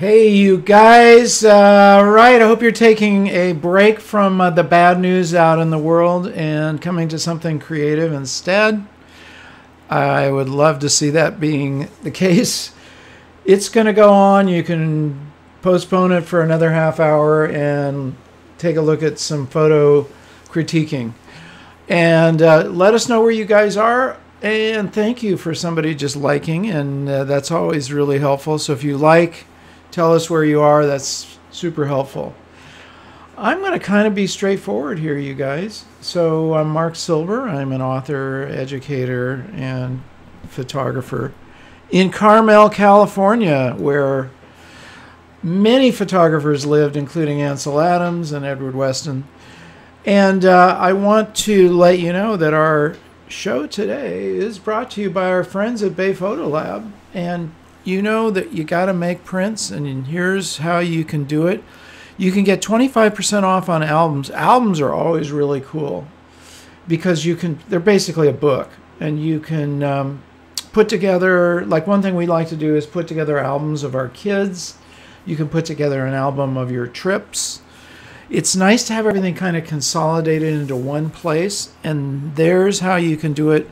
Hey, you guys. Uh, right, I hope you're taking a break from uh, the bad news out in the world and coming to something creative instead. I would love to see that being the case. It's going to go on. You can postpone it for another half hour and take a look at some photo critiquing. And uh, let us know where you guys are. And thank you for somebody just liking, and uh, that's always really helpful. So if you like, tell us where you are. That's super helpful. I'm going to kind of be straightforward here, you guys. So I'm Marc Silber. I'm an author, educator, and photographer in Carmel, California, where many photographers lived, including Ansel Adams and Edward Weston. And uh, I want to let you know that our show today is brought to you by our friends at Bay Photo Lab. And you know that you got to make prints, and here's how you can do it. You can get 25% off on albums. Albums are always really cool because you can, they're basically a book, and you can um, put together, like one thing we like to do is put together albums of our kids. You can put together an album of your trips it's nice to have everything kind of consolidated into one place and there's how you can do it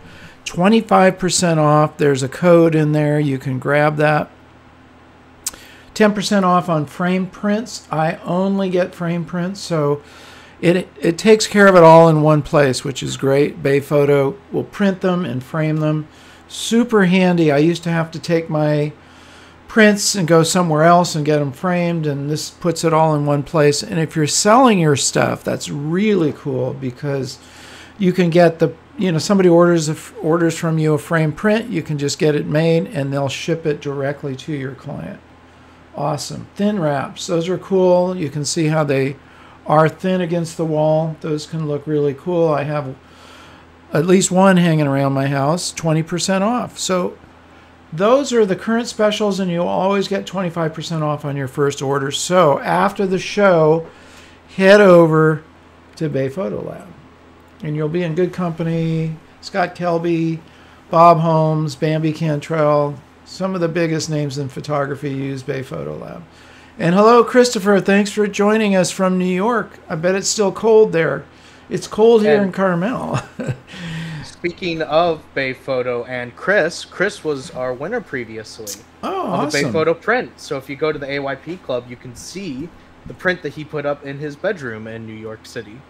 25% off. There's a code in there. You can grab that. 10% off on frame prints. I only get frame prints so it, it takes care of it all in one place which is great. Bay photo will print them and frame them. Super handy. I used to have to take my prints and go somewhere else and get them framed and this puts it all in one place. And if you're selling your stuff that's really cool because you can get the you know somebody orders a, orders from you a frame print you can just get it made and they'll ship it directly to your client. Awesome. Thin wraps. Those are cool. You can see how they are thin against the wall. Those can look really cool. I have at least one hanging around my house 20% off. So those are the current specials, and you'll always get 25% off on your first order. So after the show, head over to Bay Photo Lab, and you'll be in good company. Scott Kelby, Bob Holmes, Bambi Cantrell, some of the biggest names in photography use Bay Photo Lab. And hello, Christopher. Thanks for joining us from New York. I bet it's still cold there. It's cold here and in Carmel. speaking of Bay Photo and Chris, Chris was our winner previously oh, on awesome. the Bay Photo print. So if you go to the AYP Club, you can see the print that he put up in his bedroom in New York City.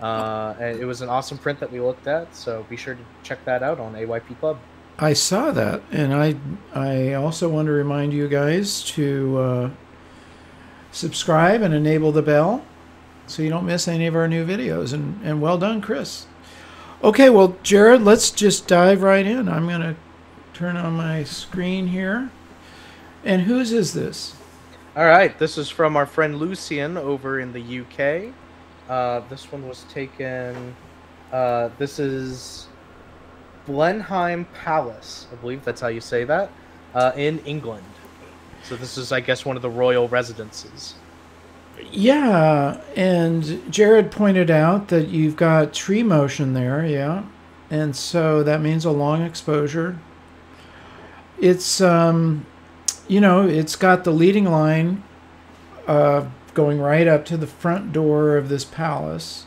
Uh, and it was an awesome print that we looked at. So be sure to check that out on AYP Club. I saw that, and I I also want to remind you guys to uh, subscribe and enable the bell so you don't miss any of our new videos. And and well done, Chris. Okay, well, Jared, let's just dive right in. I'm going to turn on my screen here. And whose is this? All right, this is from our friend Lucian over in the UK. Uh, this one was taken. Uh, this is Blenheim Palace, I believe that's how you say that, uh, in England. So this is, I guess, one of the royal residences. Yeah, and Jared pointed out that you've got tree motion there, yeah. And so that means a long exposure. It's um you know, it's got the leading line uh, going right up to the front door of this palace.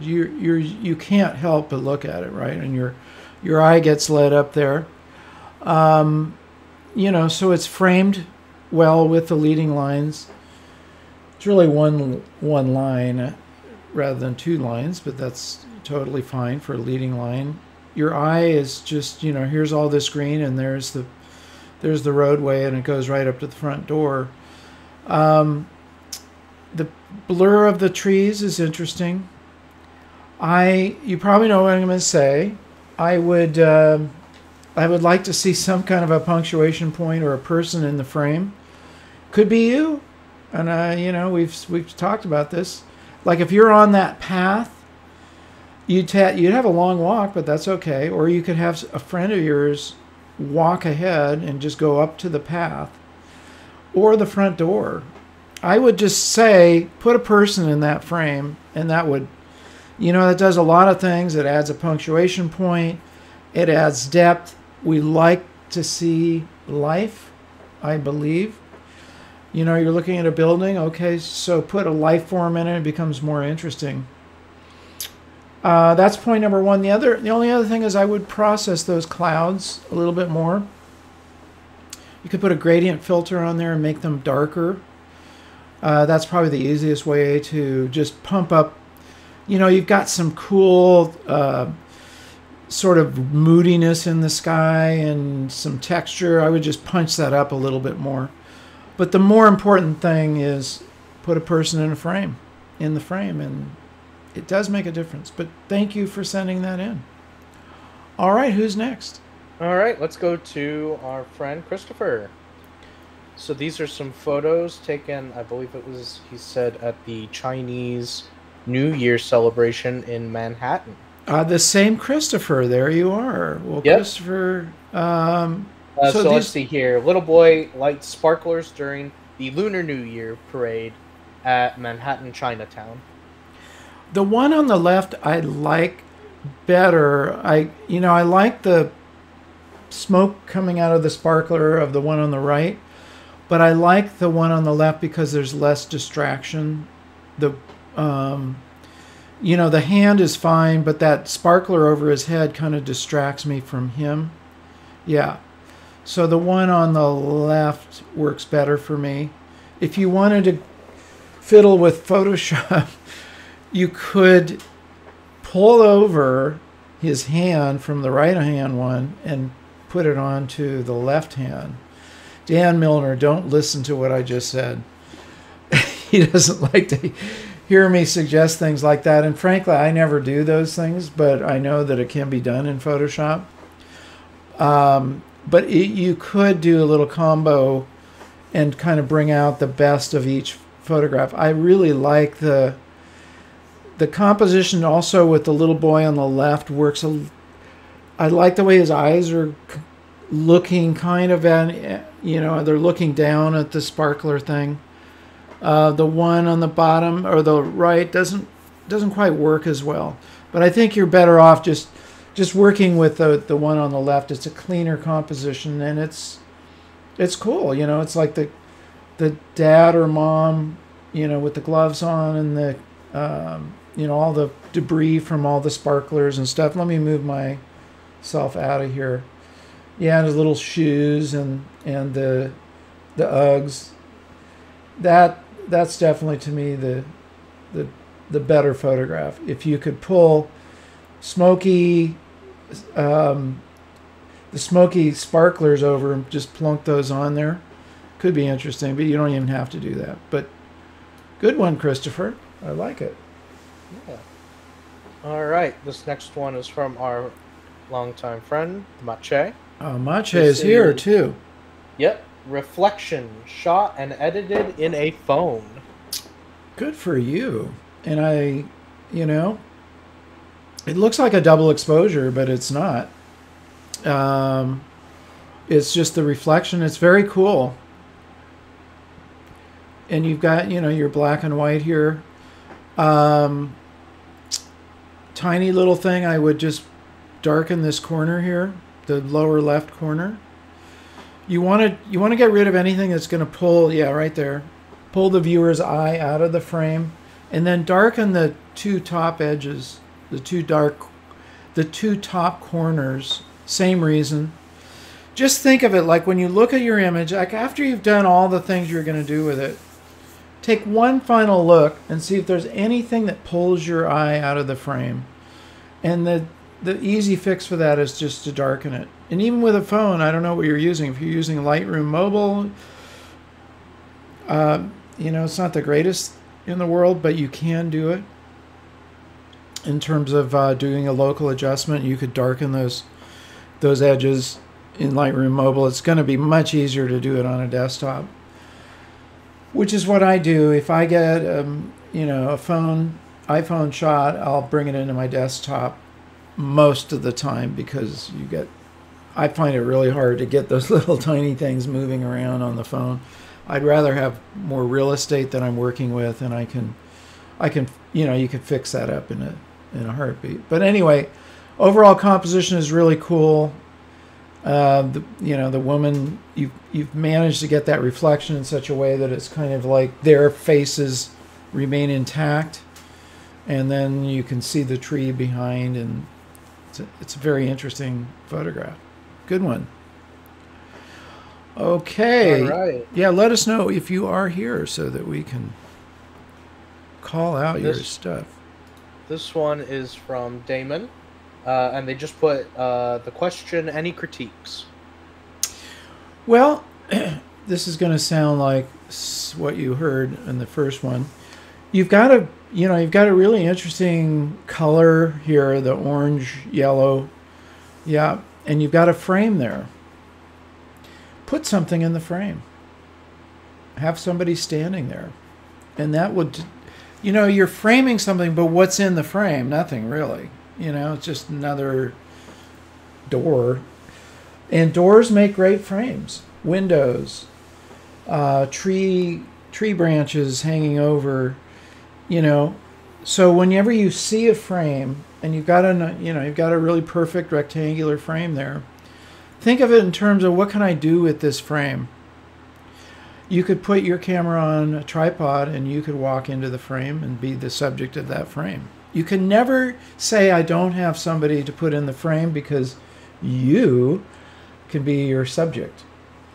You you you can't help but look at it, right? And your your eye gets led up there. Um, you know, so it's framed well with the leading lines it's really one one line rather than two lines, but that's totally fine for a leading line. Your eye is just, you know, here's all this green and there's the there's the roadway and it goes right up to the front door. Um, the blur of the trees is interesting. I you probably know what I'm going to say. I would uh, I would like to see some kind of a punctuation point or a person in the frame. Could be you and uh, you know we've we've talked about this. Like if you're on that path, you'd you'd have a long walk, but that's okay. Or you could have a friend of yours walk ahead and just go up to the path, or the front door. I would just say put a person in that frame, and that would, you know, that does a lot of things. It adds a punctuation point. It adds depth. We like to see life, I believe you know, you're looking at a building. Okay, so put a life form in it. It becomes more interesting. Uh, that's point number one. The other, the only other thing is I would process those clouds a little bit more. You could put a gradient filter on there and make them darker. Uh, that's probably the easiest way to just pump up. You know, you've got some cool uh, sort of moodiness in the sky and some texture. I would just punch that up a little bit more. But the more important thing is put a person in a frame, in the frame, and it does make a difference. But thank you for sending that in. All right, who's next? All right, let's go to our friend Christopher. So these are some photos taken, I believe it was, he said, at the Chinese New Year celebration in Manhattan. Uh, the same Christopher. There you are. Well, Yep. Christopher. Um, Uh, so So let's see here. Little boy lights sparklers during the Lunar New Year parade at Manhattan Chinatown. the one on the left, I like better. I, you know, I like the smoke coming out of the sparkler of the one on the right, but I like the one on the left because there's less distraction. The, um, you know, the hand is fine, but that sparkler over his head kind of distracts me from him. Yeah. So the one on the left works better for me. If you wanted to fiddle with Photoshop, you could pull over his hand from the right hand one and put it onto the left hand. Dan Milner, don't listen to what I just said. he doesn't like to hear me suggest things like that. And frankly, I never do those things, but I know that it can be done in Photoshop. Um, but it, you could do a little combo and kind of bring out the best of each photograph. I really like the the composition also with the little boy on the left works a I like the way his eyes are looking kind of at you know they're looking down at the sparkler thing. Uh, the one on the bottom or the right doesn't doesn't quite work as well. But I think you're better off just just working with the the one on the left. It's a cleaner composition and it's it's cool. You know, it's like the the dad or mom, you know, with the gloves on and the um, you know all the debris from all the sparklers and stuff. Let me move myself out of here. Yeah, and his little shoes and and the the Uggs. That that's definitely to me the the the better photograph. If you could pull smoky um, the smoky sparklers over and just plunk those on there, could be interesting. But you don't even have to do that. But good one, Christopher. I like it. Yeah. All right, this next one is from our longtime friend Mache. Uh, Mache is here too. Yep, reflection shot and edited in a phone. Good for you. And I, you know, it looks like a double exposure, but it's not. Um, it's just the reflection. It's very cool. And you've got, you know, your black and white here. Um, tiny little thing. I would just darken this corner here, the lower left corner. You want to you want to get rid of anything that's going to pull, yeah, right there. Pull the viewer's eye out of the frame and then darken the two top edges, the two dark the two top corners. Same reason. Just think of it like when you look at your image, like after you've done all the things you're going to do with it, take one final look and see if there's anything that pulls your eye out of the frame. And the the easy fix for that is just to darken it. And even with a phone, I don't know what you're using. If you're using Lightroom Mobile, uh, you know, it's not the greatest in the world, but you can do it. In terms of uh, doing a local adjustment, you could darken those those edges in Lightroom Mobile. It's going to be much easier to do it on a desktop, which is what I do. If I get, um, you know, a phone iPhone shot, I'll bring it into my desktop most of the time because you get. I find it really hard to get those little tiny things moving around on the phone. I'd rather have more real estate that I'm working with, and I can, I can, you know, you can fix that up in a in a heartbeat. But anyway, overall composition is really cool. Uh, the, you know, the woman you you've managed to get that reflection in such a way that it's kind of like their faces remain intact, and then you can see the tree behind, and it's a, it's a very interesting photograph. Good one. Okay. All right. Yeah, let us know if you are here so that we can call out your stuff. This one is from Damon, uh, and they just put uh, the question: Any critiques? Well, this is going to sound like what you heard in the first one. You've got a, you know, you've got a really interesting color here, the orange, yellow. Yeah, and you've got a frame there. Put something in the frame. Have somebody standing there. And that would you know, you're framing something, but what's in the frame? Nothing really. You know, it's just another door. And doors make great frames. Windows, uh, tree tree branches hanging over. You know, so whenever you see a frame and you've got a you know you've got a really perfect rectangular frame there, think of it in terms of what can I do with this frame you could put your camera on a tripod and you could walk into the frame and be the subject of that frame. You can never say, I don't have somebody to put in the frame because you can be your subject.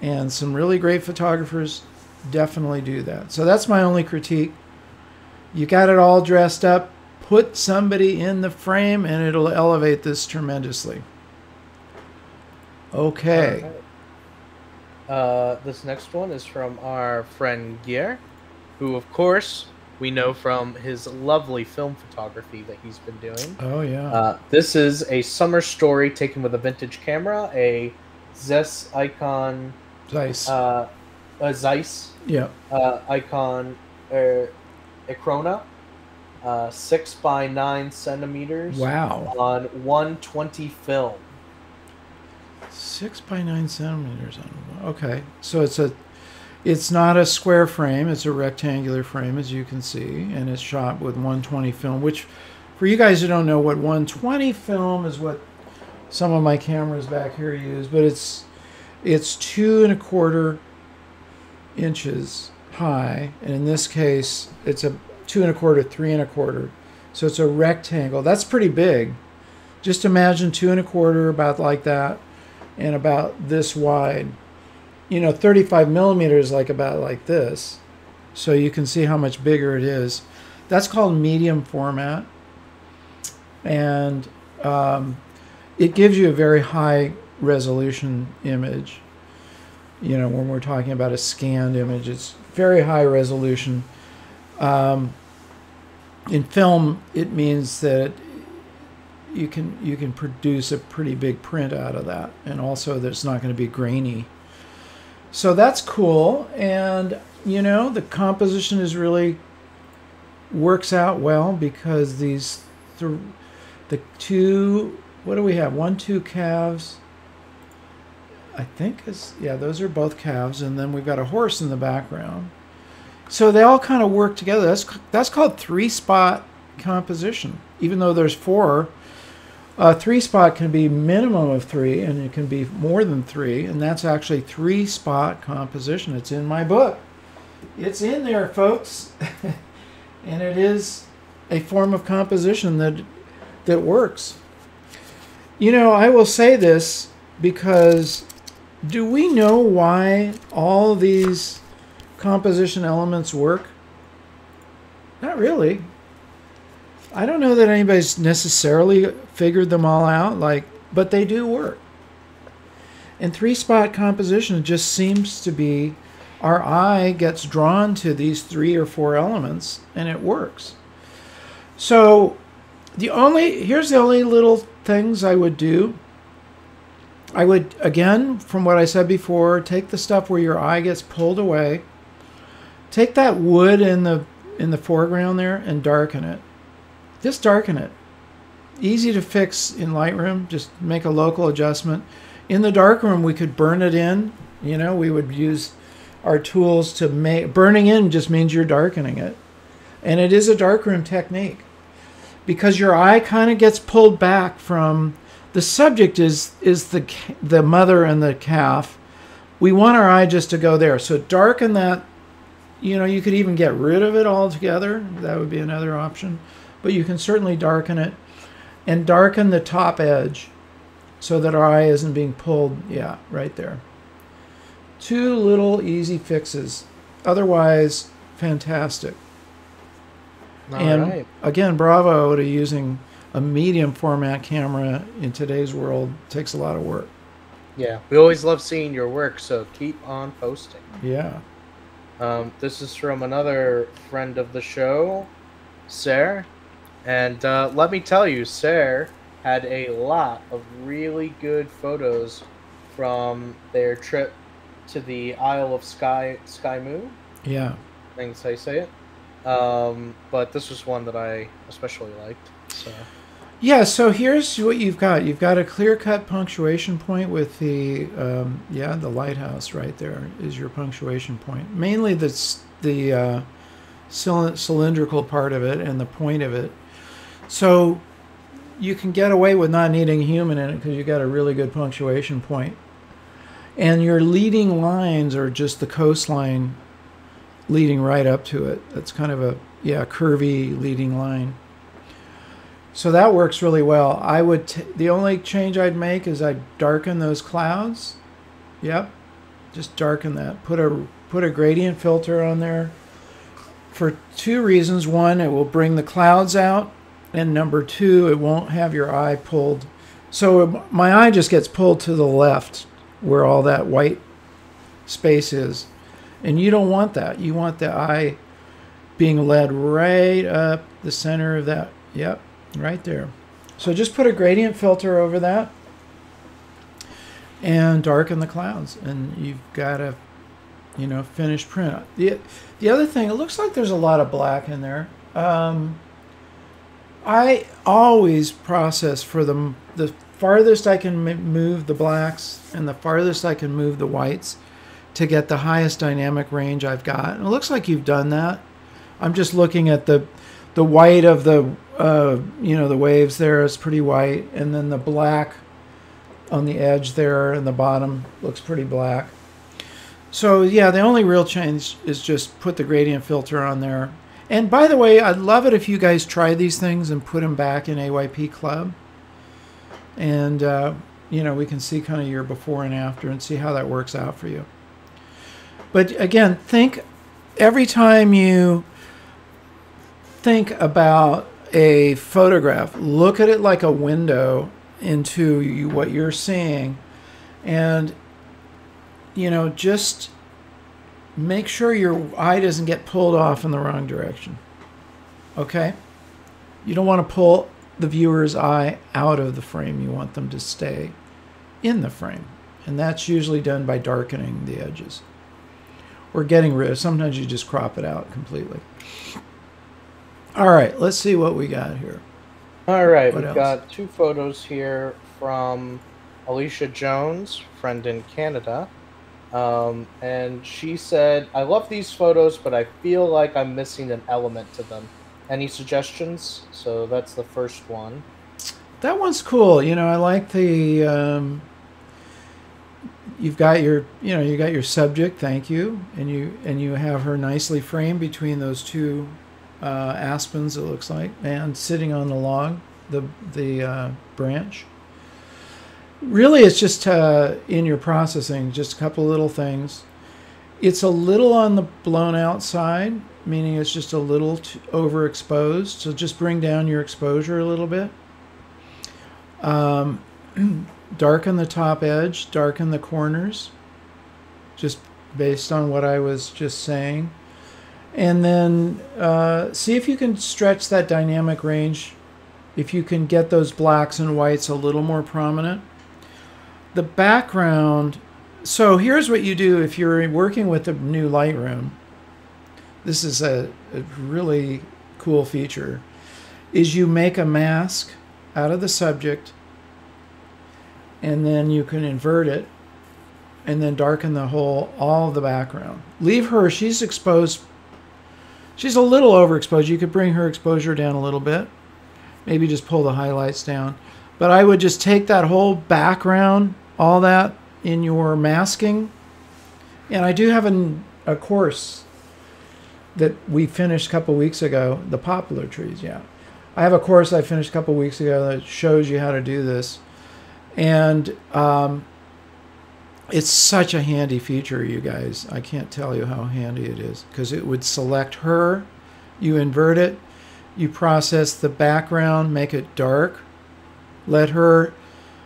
And some really great photographers definitely do that. So that's my only critique. You got it all dressed up, put somebody in the frame, and it'll elevate this tremendously. Okay. Uh, this next one is from our friend Gier, who, of course, we know from his lovely film photography that he's been doing. Oh, yeah. Uh, this is a summer story taken with a vintage camera, a Zeiss Ikon, Zeiss. uh, a Zeiss yeah. uh, Ikon uh, Acrona, uh, six by nine centimeters Wow. on 120 film. Six by nine centimeters on okay. So it's a it's not a square frame, it's a rectangular frame as you can see, and it's shot with 120 film, which for you guys who don't know what 120 film is what some of my cameras back here use, but it's it's two and a quarter inches high, and in this case it's a two and a quarter, three and a quarter. So it's a rectangle. That's pretty big. Just imagine two and a quarter about like that and about this wide. You know, 35 millimeters like about like this. So you can see how much bigger it is. That's called medium format. And um, it gives you a very high resolution image. You know, when we're talking about a scanned image, it's very high resolution. Um, in film, it means that you can you can produce a pretty big print out of that and also that it's not going to be grainy so that's cool and you know the composition is really works out well because these th- the two what do we have one two calves i think is yeah those are both calves and then we've got a horse in the background so they all kind of work together that's that's called three spot composition even though there's four a three spot can be minimum of three, and it can be more than three, and that's actually three spot composition. It's in my book. It's in there, folks, and it is a form of composition that that works. You know, I will say this because do we know why all these composition elements work? Not really. I don't know that anybody's necessarily figured them all out, like, but they do work. And three spot composition just seems to be our eye gets drawn to these three or four elements and it works. So the only here's the only little things I would do. I would again, from what I said before, take the stuff where your eye gets pulled away. Take that wood in the in the foreground there and darken it just darken it. Easy to fix in Lightroom. Just make a local adjustment. In the darkroom, we could burn it in. You know, we would use our tools to make. Burning in just means you're darkening it, and it is a darkroom technique because your eye kind of gets pulled back from the subject is is the the mother and the calf. We want our eye just to go there. So darken that. You know, you could even get rid of it altogether. That would be another option. But you can certainly darken it and darken the top edge so that our eye isn't being pulled. Yeah, right there. Two little easy fixes. Otherwise, fantastic. All and right. again, bravo to using a medium format camera in today's world. takes a lot of work. Yeah, we always love seeing your work, so keep on posting. Yeah. Um, this is from another friend of the show, Sarah. And uh, let me tell you, Sarah had a lot of really good photos from their trip to the Isle of Skye Sky Moo. Yeah. I think that's how you say it. Um, but this was one that I especially liked. So Yeah, so here's what you've got. You've got a clear-cut punctuation point with the, um, yeah, the lighthouse right there is your punctuation point. Mainly the, the uh, cylind- cylindrical part of it and the point of it. So you can get away with not needing a human in it because you've got a really good punctuation point. And your leading lines are just the coastline leading right up to it. That's kind of a, yeah, curvy leading line. So that works really well. I would the only change I'd make is I'd darken those clouds. Yep. Just darken that. Put a put a gradient filter on there for two reasons. One, it will bring the clouds out, and number two, it won't have your eye pulled. So my eye just gets pulled to the left where all that white space is. And you don't want that. You want the eye being led right up the center of that. Yep right there. So just put a gradient filter over that and darken the clouds and you've got a you know finished print. The the other thing, it looks like there's a lot of black in there. Um, I always process for the the farthest I can move the blacks and the farthest I can move the whites to get the highest dynamic range I've got. And it looks like you've done that. I'm just looking at the the white of the uh, you know the waves there is pretty white, and then the black on the edge there and the bottom looks pretty black. So yeah, the only real change is just put the gradient filter on there. And by the way, I'd love it if you guys try these things and put them back in AYP Club, and uh, you know we can see kind of your before and after and see how that works out for you. But again, think every time you think about a photograph, look at it like a window into you, what you're seeing, and you know just make sure your eye doesn't get pulled off in the wrong direction. Okay? You don't want to pull the viewer's eye out of the frame. You want them to stay in the frame. And that's usually done by darkening the edges or getting rid of. Sometimes you just crop it out completely. All right, let's see what we got here. All right, What we've else? got two photos here from Alicia Jones, friend in Canada. Um, and she said, I love these photos, but I feel like I'm missing an element to them. Any suggestions? So that's the first one. That one's cool. You know, I like the. Um, you've got your, you know, you got your subject. Thank you, and you and you have her nicely framed between those two uh, aspens. It looks like, and sitting on the log, the the uh, branch. Really, it's just uh, in your processing, just a couple little things. It's a little on the blown out side, meaning it's just a little overexposed. So just bring down your exposure a little bit. Um, darken the top edge, darken the corners, just based on what I was just saying. And then uh, see if you can stretch that dynamic range, if you can get those blacks and whites a little more prominent. The background, so here's what you do if you're working with the new Lightroom. This is a, a really cool feature, is you make a mask out of the subject and then you can invert it and then darken the whole all the background leave her she's exposed she's a little overexposed you could bring her exposure down a little bit maybe just pull the highlights down But I would just take that whole background, all that in your masking. And I do have an, a course that we finished a couple weeks ago, the poplar trees, yeah. I have a course I finished a couple weeks ago that shows you how to do this. And um, it's such a handy feature, you guys. I can't tell you how handy it is because it would select her, you invert it, you process the background, make it dark, let her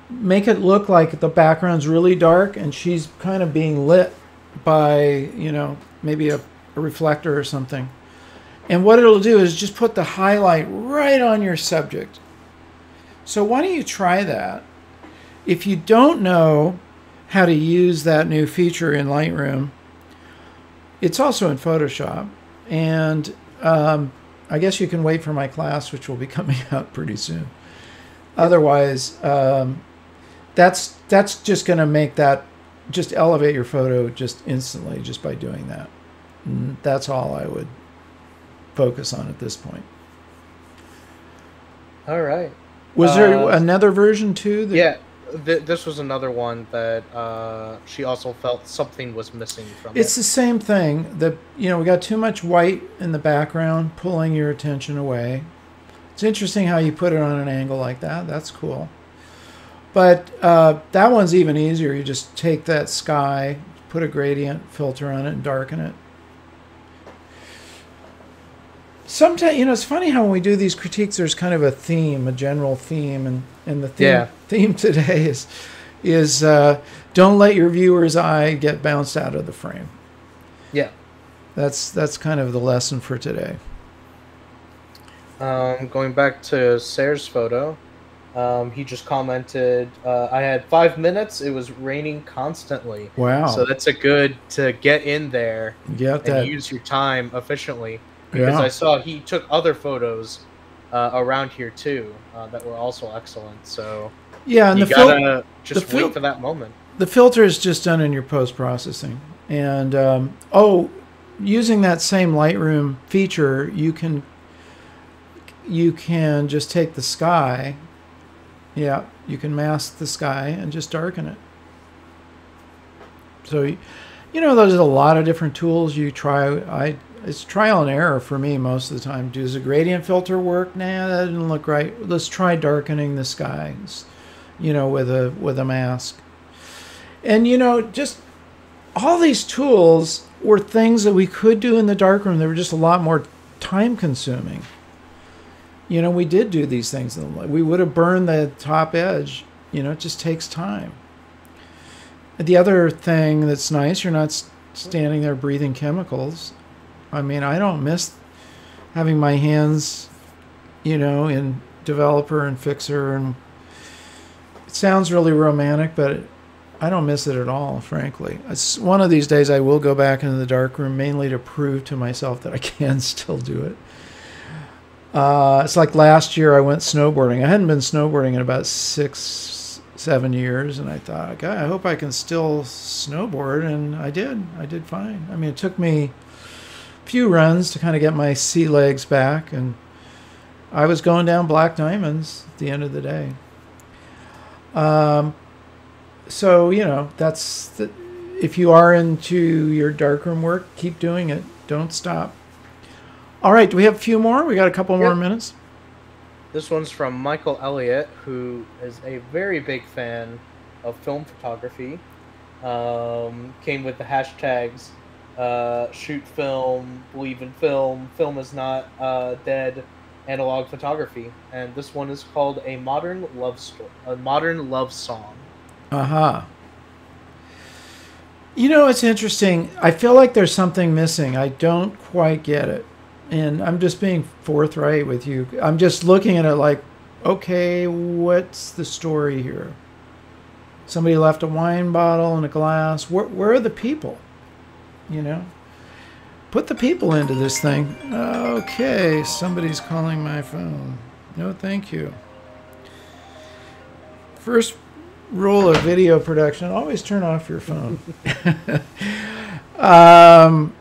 make it look like the background's really dark and she's kind of being lit by, you know, maybe a, a reflector or something. And what it'll do is just put the highlight right on your subject. So why don't you try that? If you don't know how to use that new feature in Lightroom, it's also in Photoshop. And um, I guess you can wait for my class, which will be coming out pretty soon. Otherwise, um, that's that's just going to make that just elevate your photo just instantly just by doing that. And that's all I would focus on at this point. All right. Was there uh, another version too? That... Yeah, th- this was another one that uh, she also felt something was missing from it's it. the same thing. That you know we got too much white in the background, pulling your attention away. It's interesting how you put it on an angle like that. That's cool. But uh, that one's even easier. You just take that sky, put a gradient filter on it, and darken it sometimes you know it's funny how when we do these critiques there's kind of a theme a general theme and and the theme, yeah. theme today is is uh, don't let your viewer's eye get bounced out of the frame. Yeah. That's that's kind of the lesson for today. Um, going back to Sayre's photo um, he just commented uh, i had five minutes. It was raining constantly. Wow. So that's a good to get in there yeah and use your time efficiently because yeah. I saw he took other photos uh, around here too uh, that were also excellent. So yeah, and you the gotta just wait fil- for that moment. The filter is just done in your post processing, and um, oh, using that same Lightroom feature, you can you can just take the sky. Yeah, you can mask the sky and just darken it. So, you know, there's a lot of different tools you try. I it's trial and error for me most of the time. Does a gradient filter work? Nah, that didn't look right. Let's try darkening the skies, you know, with a with a mask. And you know, just all these tools were things that we could do in the darkroom. They were just a lot more time consuming. You know, we did do these things. We would have burned the top edge. You know, it just takes time. The other thing that's nice, you're not standing there breathing chemicals I mean, I don't miss having my hands, you know, in developer and fixer and it sounds really romantic, but I don't miss it at all, frankly. It's one of these days I will go back into the darkroom mainly to prove to myself that I can still do it. Uh, it's like last year I went snowboarding. I hadn't been snowboarding in about six, seven years, and I thought, okay, I hope I can still snowboard, and I did. I did fine. I mean, it took me few runs to kind of get my sea legs back, and I was going down black diamonds at the end of the day. Um, so you know that's the, if you are into your darkroom work, keep doing it. Don't stop. All right, do we have a few more? We got a couple yep. more minutes. This one's from Michael Elliott, who is a very big fan of film photography. Um, came with the hashtags uh, shoot film, believe in film, film is not uh, dead, analog photography, and this one is called a modern love story, a modern love song. Uh huh. You know, it's interesting. I feel like there's something missing. I don't quite get it, and I'm just being forthright with you. I'm just looking at it like, okay, what's the story here? Somebody left a wine bottle and a glass. Where, where are the people? You know. Put the people into this thing. Okay, somebody's calling my phone. No, thank you. First rule of video production always turn off your phone. um,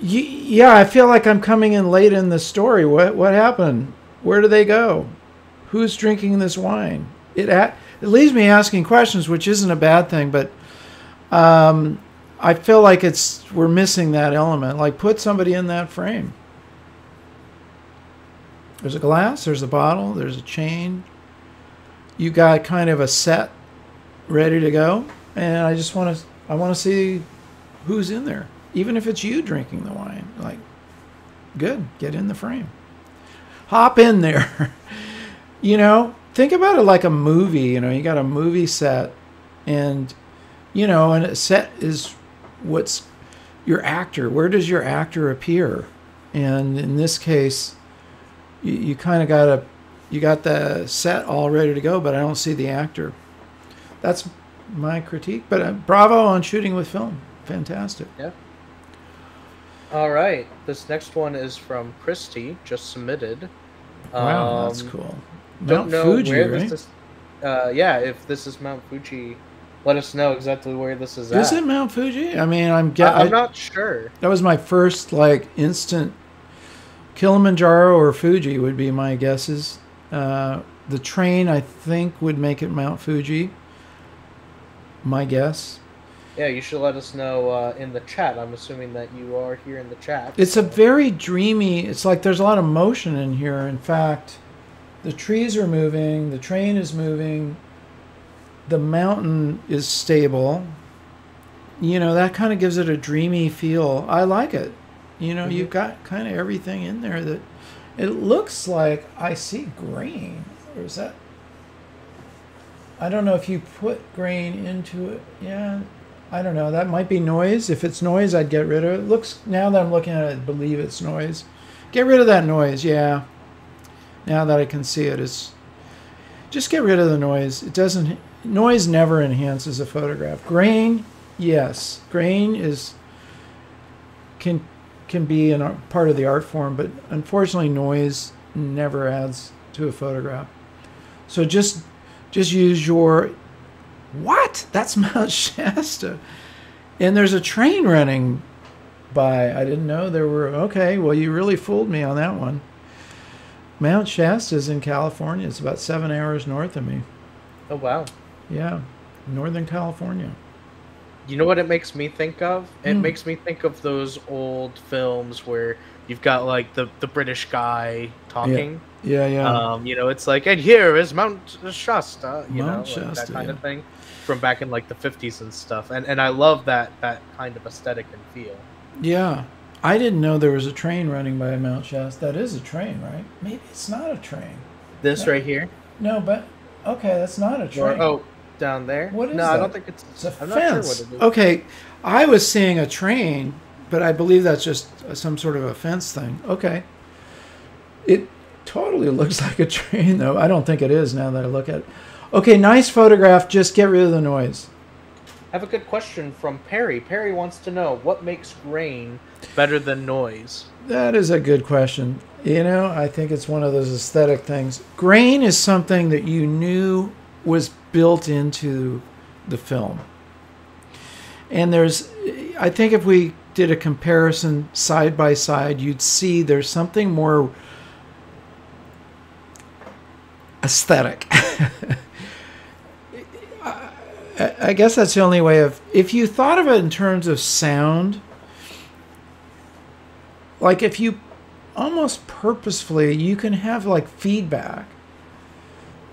yeah, I feel like I'm coming in late in the story. What what happened? Where do they go? Who's drinking this wine? it it leaves me asking questions, which isn't a bad thing, but um, I feel like it's we're missing that element. Like put somebody in that frame. There's a glass, there's a bottle, there's a chain. You got kind of a set ready to go, and I just want to I want to see who's in there, even if it's you drinking the wine. Like, good, get in the frame, hop in there. you know, think about it like a movie. You know, you got a movie set, and you know, and a set is what's your actor. Where does your actor appear? And in this case, you, you kind of got a you got the set all ready to go, but I don't see the actor. That's my critique. But uh, bravo on shooting with film. Fantastic. Yeah. All right. This next one is from Christy, just submitted. Wow, that's Um, cool. Don't Mount know Fuji, where right? this is. Uh, yeah, if this is Mount Fuji, let us know exactly where this is, Is at. it Mount Fuji? I mean, I'm I, get, I'm not sure. that was my first like instant Kilimanjaro or Fuji would be my guesses. Uh, the train I think would make it Mount Fuji. My guess. Yeah, you should let us know uh, in the chat. I'm assuming that you are here in the chat. It's a very dreamy. It's like there's a lot of motion in here. In fact, the trees are moving, the train is moving, the mountain is stable. You know, that kind of gives it a dreamy feel. I like it. You know, Mhm. you've got kind of everything in there that it looks like I see grain. Or is that I don't know if you put grain into it. Yeah. I don't know. That might be noise. If it's noise, I'd get rid of it. Looks now that I'm looking at it, I believe it's noise. Get rid of that noise. Yeah. Now that I can see it, it's just get rid of the noise. It doesn't. Noise never enhances a photograph. Grain, yes, grain is can can be an art, part of the art form, but unfortunately, noise never adds to a photograph. So just just use your what? That's Mount Shasta. And there's a train running by. I didn't know there were. Okay, well, you really fooled me on that one. Mount Shasta is in California. It's about seven hours north of me. Oh wow. Yeah, Northern California. You know what it makes me think of? It Hmm. makes me think of those old films where you've got like the the British guy talking. Yeah, yeah. Um, you know, it's like, and here is Mount Shasta. You Mount know, like Shasta, that kind yeah. of thing from back in like the fifties and stuff. And and I love that that kind of aesthetic and feel. yeah. I didn't know there was a train running by Mount Shasta. That is a train, right? Maybe it's not a train. This Yeah. right here, No, but okay, that's not a or train. oh, down there. What is no, I don't think it's. It's a I'm fence. not sure what it is. Okay, I was seeing a train, but I believe that's just uh, some sort of a fence thing. Okay. It totally looks like a train, though. I don't think it is now that I look at it. Okay, nice photograph. Just get rid of the noise. I have a good question from Perry. Perry wants to know what makes grain better than noise. That is a good question. You know, I think it's one of those aesthetic things. Grain is something that you knew was built into the film. And there's, I think if we did a comparison side by side, you'd see there's something more aesthetic. I, guess that's the only way of, if you thought of it in terms of sound, like if you almost purposefully you can have like feedback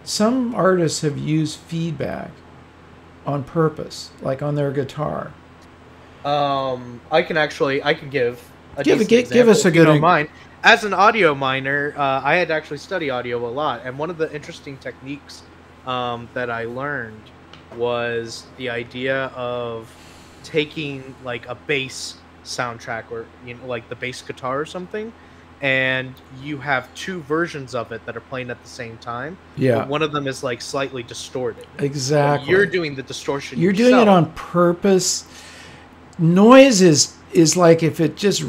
some artists have used feedback on purpose like on their guitar Um, I can actually I can give a Give- decent gi- give us a good don't mind. As an audio miner, uh, I had to actually study audio a lot, and one of the interesting techniques um, that I learned was the idea of taking like a bass soundtrack or you know like the bass guitar or something and you have two versions of it that are playing at the same time. Yeah. But one of them is like slightly distorted. Exactly. you're doing the distortion you're doing it on purpose. Noise is is like if it just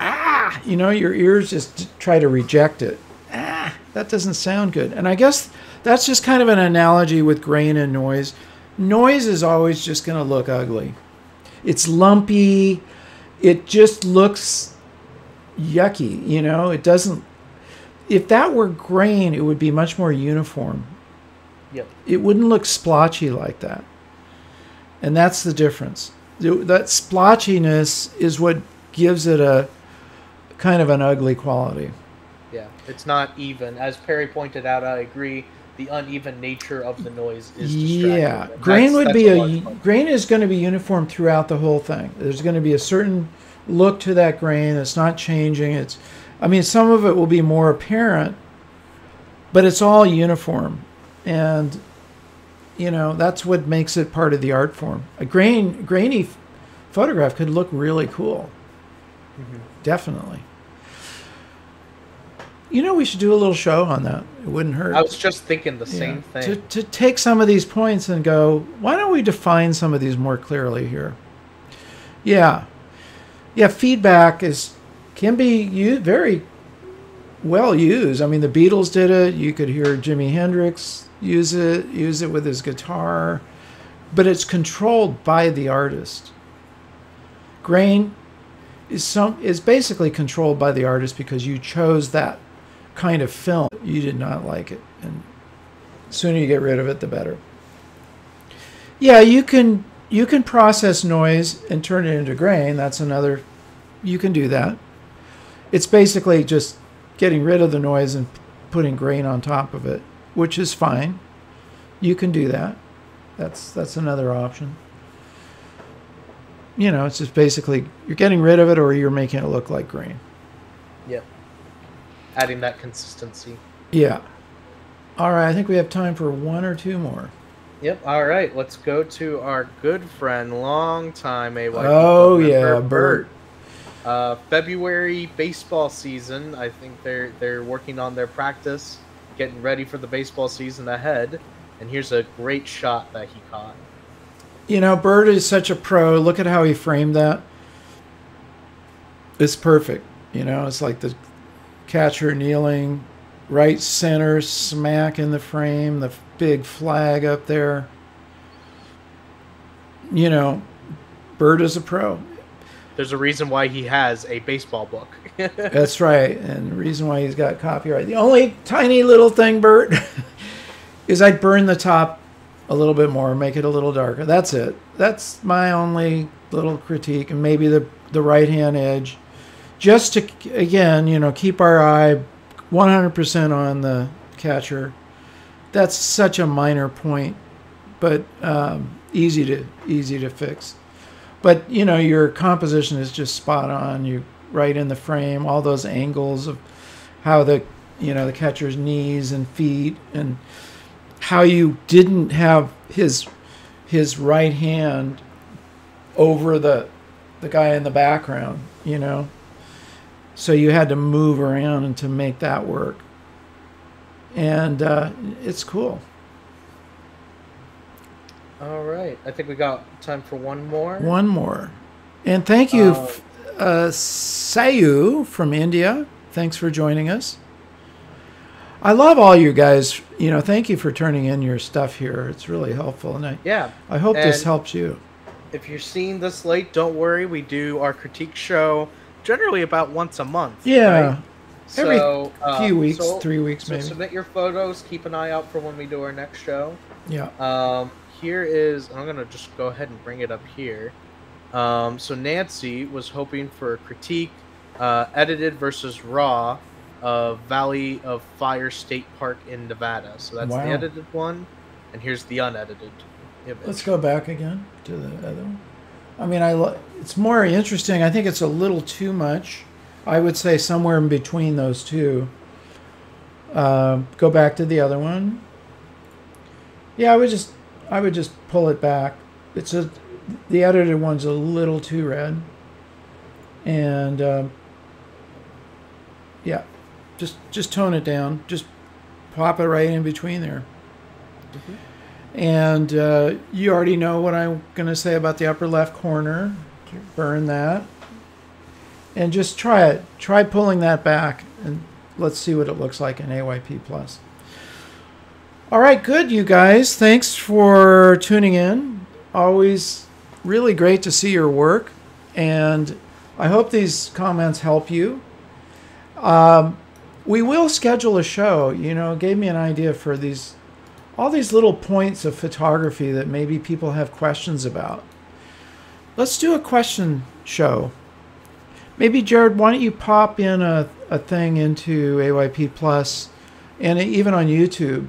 ah you know your ears just try to reject it. Ah that doesn't sound good. And i guess that's just kind of an analogy with grain and noise. Noise is always just going to look ugly. It's lumpy. It just looks yucky you know it doesn't if that were grain it would be much more uniform Yep. It wouldn't look splotchy like that. And that's the difference. That splotchiness is what gives it a kind of an ugly quality. Yeah, it's not even. As Perry pointed out, I agree. The uneven nature of the noise is distracting. Yeah, grain that's- would that's be a, part. grain is going to be uniform throughout the whole thing. There's going to be a certain look to that grain. It's not changing. It's, I mean, some of it will be more apparent, but it's all uniform, and you know that's what makes it part of the art form. A grain grainy f- photograph could look really cool. Mhm. Definitely. You know, we should do a little show on that. It wouldn't hurt. I was just thinking the Yeah. same thing. To, to take some of these points and go, why don't we define some of these more clearly here? Yeah. Yeah, feedback is can be used very well used. I mean, the Beatles did it. You could hear Jimi Hendrix use it, use it with his guitar, but it's controlled by the artist. Grain is some is basically controlled by the artist because you chose that kind of film. You did not like it, and sooner you get rid of it, the better. Yeah, you can you can process noise and turn it into grain. That's another. You can do that. It's basically just getting rid of the noise and putting grain on top of it, which is fine. You can do that. That's that's another option. You know, it's just basically you're getting rid of it or you're making it look like grain. Yep. Adding that consistency. Yeah. All right, I think we have time for one or two more. Yep. All right. Let's go to our good friend, long time AYP. Oh yeah, member, Bert. Uh, February baseball season. I think they're they're working on their practice, getting ready for the baseball season ahead. And here's a great shot that he caught. You know, Bert is such a pro. Look at how he framed that. It's perfect. You know, it's like the catcher kneeling, right center, smack in the frame, the big flag up there. You know, Bert is a pro. There's a reason why he has a baseball book. That's right. And the reason why he's got copyright. The only tiny little thing, Bert, is I'd burn the top a little bit more, make it a little darker. That's it. That's my only little critique, and maybe the the right hand edge, just to again, you know, keep our eye 100% on the catcher. That's such a minor point, but um, easy to easy to fix. But you know, your composition is just spot on. You right in the frame, all those angles of how the you know the catcher's knees and feet and how you didn't have his his right hand over the the guy in the background, you know. So you had to move around and to make that work. And uh, it's cool. All right. I think we got time for one more. One more. And thank you, Uh, uh, Sayu from India. Thanks for joining us. I love all you guys. You know, thank you for turning in your stuff here. It's really helpful, and I, Yeah. I hope this helps you. If you're seeing this late, don't worry. We do our critique show generally about once a month. Yeah, right? Every So, few weeks, so- three weeks So maybe. submit your photos. Keep an eye out for when we do our next show. Yeah. Um, here is I'm gonna just go ahead and bring it up here. Um, so Nancy was hoping for a critique, uh, edited versus raw, of Valley of Fire State Park in Nevada. So that's Wow. the edited one, and here's the unedited image. Let's go back again to the other one. I mean, I lo- it's more interesting. I think it's a little too much. I would say somewhere in between those two. Um go back to the other one. Yeah, I would just I would just pull it back. It's a the edited one's a little too red, and um, yeah, just just tone it down. Just pop it right in between there. Mhm. And uh, you already know what I'm going to say about the upper left corner. Burn that. And just try it. Try pulling that back and let's see what it looks like in AYP Plus. All right, good, you guys. Thanks for tuning in. Always really great to see your work. And I hope these comments help you. Um, we will schedule a show. You know, gave me an idea for these all these little points of photography that maybe people have questions about. Let's do a question show. Maybe Jared, why don't you pop in a, a thing into AYP Plus and even on YouTube,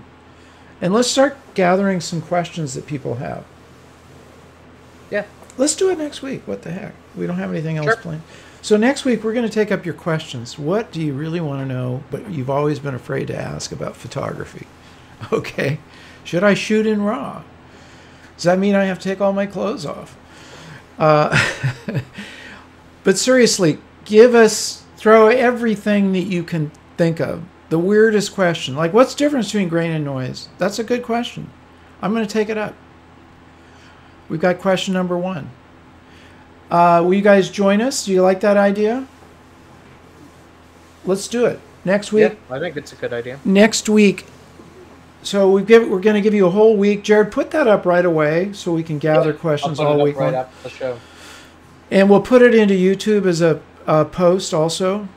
and let's start gathering some questions that people have. Yeah. Let's do it next week. What the heck? We don't have anything else Sure. planned. So next week we're going to take up your questions. What do you really want to know, but you've always been afraid to ask about photography? Okay. Should I shoot in RAW? Does that mean I have to take all my clothes off? Uh, but seriously, give us, throw everything that you can think of. The weirdest question, like what's the difference between grain and noise? That's a good question. I'm going to take it up. We've got question number one. Uh, will you guys join us? Do you like that idea? Let's do it next week Yeah, I think it's a good idea. next week. So we give we're going to give you a whole week. Jared, put that up right away so we can gather Yeah, questions I'll put it all up week right after the show. And we'll put it into YouTube as a, a post also,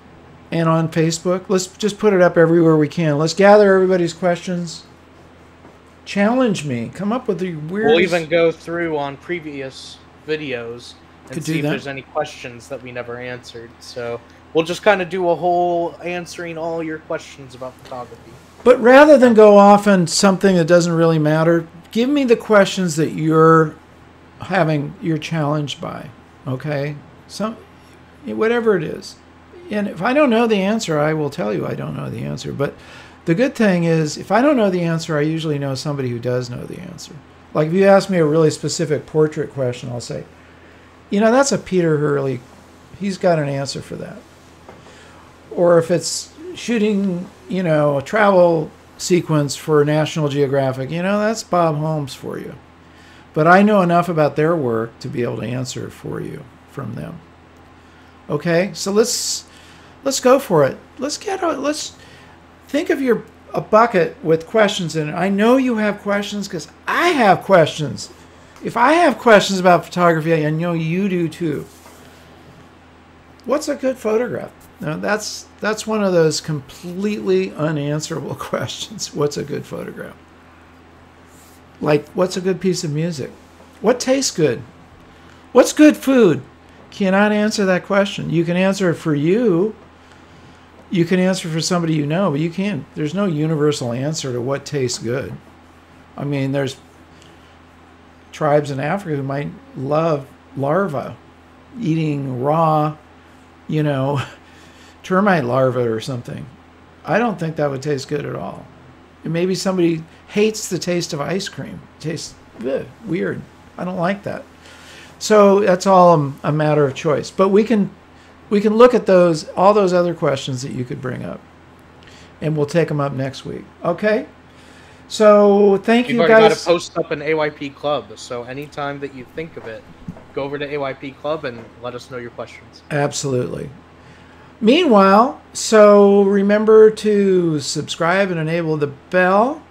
and on Facebook. Let's just put it up everywhere we can. Let's gather everybody's questions. Challenge me. Come up with the weirdest. We'll even go through on previous videos and Could see if that. there's any questions that we never answered. So we'll just kind of do a whole answering all your questions about photography. But rather than go off on something that doesn't really matter, give me the questions that you're having you're challenged by. Okay, some whatever it is, and if I don't know the answer, I will tell you I don't know the answer. But the good thing is, if I don't know the answer, I usually know somebody who does know the answer. Like if you ask me a really specific portrait question, I'll say, you know, that's a Peter Hurley. He's got an answer for that. Or if it's shooting, you know, a travel sequence for National Geographic, you know, that's Bob Holmes for you. But I know enough about their work to be able to answer for you from them. Okay, so let's let's go for it. Let's get a, let's think of your a bucket with questions in it. I know you have questions because I have questions. If I have questions about photography, I know you do too. What's a good photograph? Now that's that's one of those completely unanswerable questions. What's a good photograph? Like what's a good piece of music? What tastes good? What's good food? Cannot answer that question. You can answer it for you. You can answer for somebody you know, but you can't. There's no universal answer to what tastes good. I mean, there's tribes in Africa who might love larva, eating raw, you know, termite larvae or something. I don't think that would taste good at all. And maybe somebody hates the taste of ice cream. It tastes ugh, weird. I don't like that. So that's all a, a matter of choice. But we can we can look at those all those other questions that you could bring up, and we'll take them up next week. Okay. So thank We've you already got to post up an AYP club, so anytime that you think of it, go over to AYP club and let us know your questions. Absolutely. Meanwhile, so remember to subscribe and enable the bell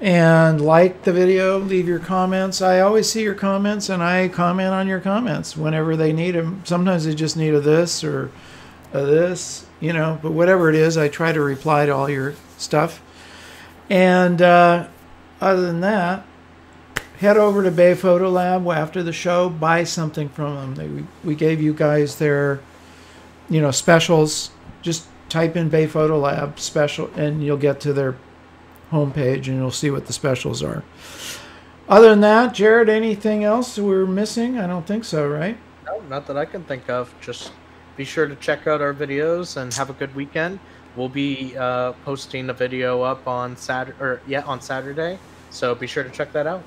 and like the video, leave your comments. I always see your comments and I comment on your comments whenever they need them. Sometimes they just need a this or a this, you know, but whatever it is, I try to reply to all your stuff. And uh, other than that, head over to Bay Photo Lab after the show, buy something from them. They, we, we gave you guys their, you know, specials. Just type in Bay Photo Lab special, and you'll get to their homepage, and you'll see what the specials are. Other than that, Jared, anything else we're missing? I don't think so, right? No, not that I can think of. Just be sure to check out our videos and have a good weekend. We'll be uh, posting a video up on Saturday, or yeah, on Saturday. So be sure to check that out.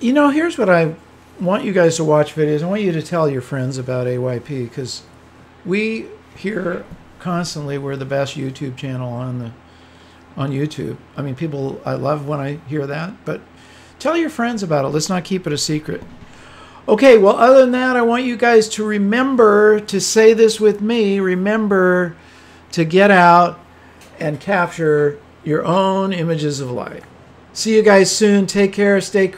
You know, here's what I want you guys to watch videos. I want you to tell your friends about AYP because we here constantly we're the best YouTube channel on the on YouTube. I mean, people I love when I hear that, but tell your friends about it. Let's not keep it a secret. Okay, well, other than that, I want you guys to remember to say this with me. Remember to get out and capture your own images of life. See you guys soon. Take care. Stay.